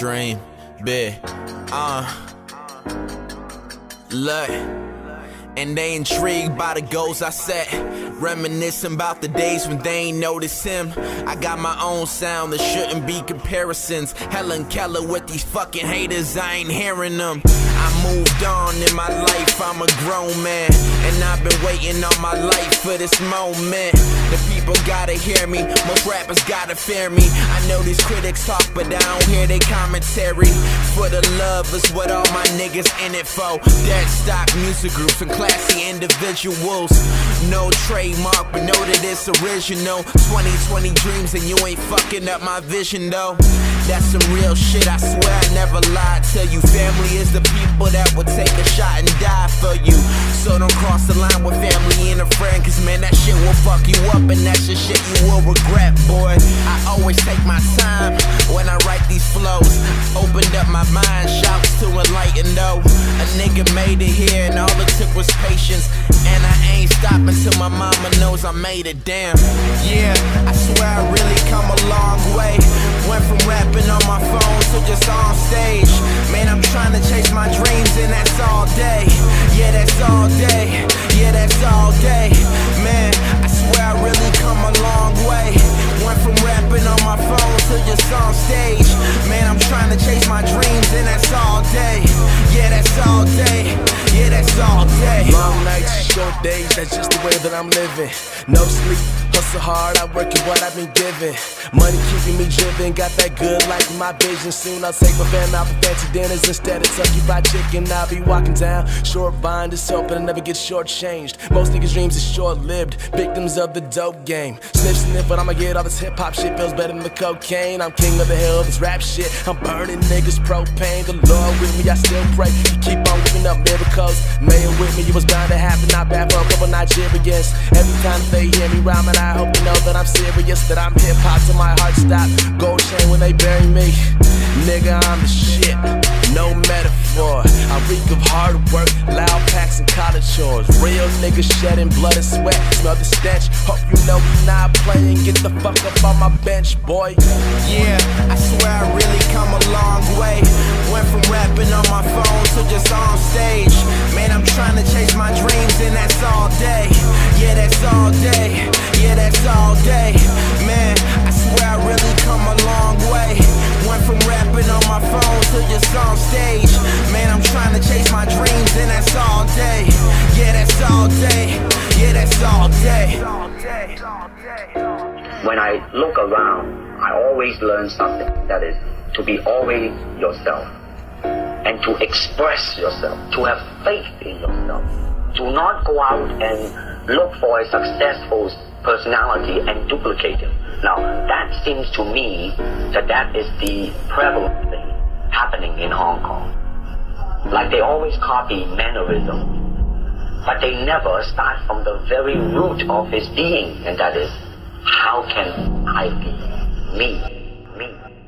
dream big. Uh, look. And they intrigued by the goals I set. Reminiscing about the days when they ain't noticed him. I got my own sound, there shouldn't be comparisons. Helen Keller with these fucking haters, I ain't hearing them. I moved on in my life, I'm a grown man. And I've been waiting all my life for this moment. The people gotta hear me, most rappers gotta fear me. I know these critics talk, but I don't hear their commentary. For the love is what all my niggas in it for. Dead stock music groups and classy individuals. No trademark, but know that it's original. 2020 dreams, and you ain't fucking up my vision though. That's some real shit, I swear I never lied to you. Family is the people that will take a shot and die for you. So don't cross the line with family and a friend, cause man, that shit will fuck you up, and that's the shit you will regret, boy. I always take my time when I write these flows. Opened up my mind, shouts to enlighten though. A nigga made it here, and all it took was patience. And I ain't stopping till my mama knows I made it, damn. Yeah, I swear I really come a long way. Went from rapping on my phone to just on stage. Man, I'm trying to chase my dreams, and that's all day. Yeah, that's all day. Yeah, that's all day. On stage. Long nights, short days, that's just the way that I'm living. No sleep, hustle hard, I work at what I've been given. Money keeping me driven, got that good life in my vision. Soon I'll take my fam out for fancy dinners instead of Kentucky Fried Chicken. I'll be walking down, short bind is hoping I never get shortchanged. Most niggas' dreams is short lived, victims of the dope game. Snitch sniff, but I'ma get all this hip hop shit feels better than the cocaine. I'm king of the hill, this rap shit. I'm burning niggas propane. The Lord with me, I still pray. Keep on whipping up miracles. It with me, it was bound to happen. Not bad for a couple Nigerians. Every time they hear me rhyming, I hope they know that I'm serious, that I'm hip hop till my heart stop. Gold chain when they bury me. Nigga, I'm the shit. No metaphor. I reek of hard work, loud packs, and college chores. Real niggas shedding blood and sweat. Smell the stench. Hope you know we not playing. Get the fuck up on my bench, boy. Yeah, I swear I really come a long way. Went from rapping on my phone to just on stage. Man, I'm trying all day. Yeah, that's all day. When I look around, I always learn something. That is, to be always yourself. And to express yourself. To have faith in yourself. Do not go out and look for a successful personality and duplicate him. Now, that seems to me that that is the prevalent thing happening in Hong Kong. Like they always copy mannerism, but they never start from the very root of his being, and that is, how can I be me? Me.